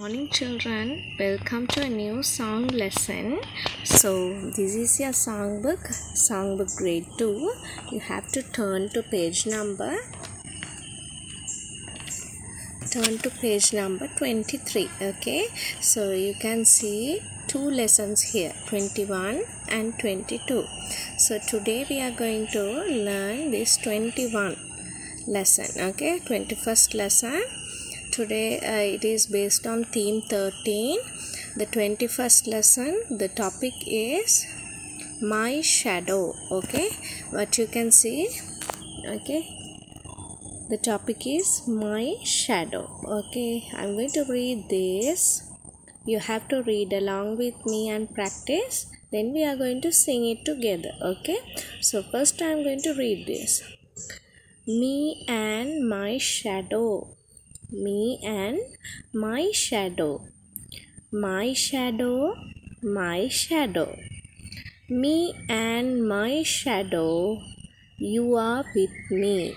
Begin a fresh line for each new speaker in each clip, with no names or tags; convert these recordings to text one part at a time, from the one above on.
Morning children, welcome to a new song lesson. So this is your songbook, songbook grade 2. You have to turn to page number turn to page number 23 okay? So you can see two lessons here 21 and 22 so today we are going to learn this 21 lesson okay? 21st lesson today uh, it is based on theme 13 the 21st lesson the topic is my shadow okay? What you can see okay? The topic is my shadow okay? I'm going to read this. You have to read along with me and practice. Then we are going to sing it together okay? So first i'm going to read this. Me and my shadow me and my shadow. My shadow my shadow. Me and my shadow you are with me.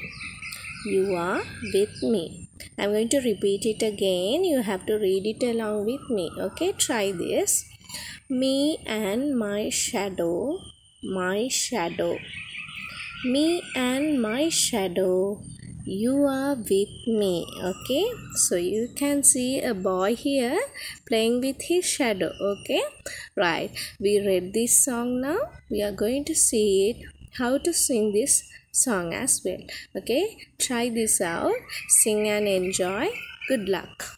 You are with me. I'm going to repeat it again. You have to read it along with me. Okay try this. Me and my shadow my shadow. Me and my shadow you are with me okay? So you can see a boy here playing with his shadow okay? Right we read this song now. We are going to see it how to sing this song as well okay? Try this out. Sing and enjoy. Good luck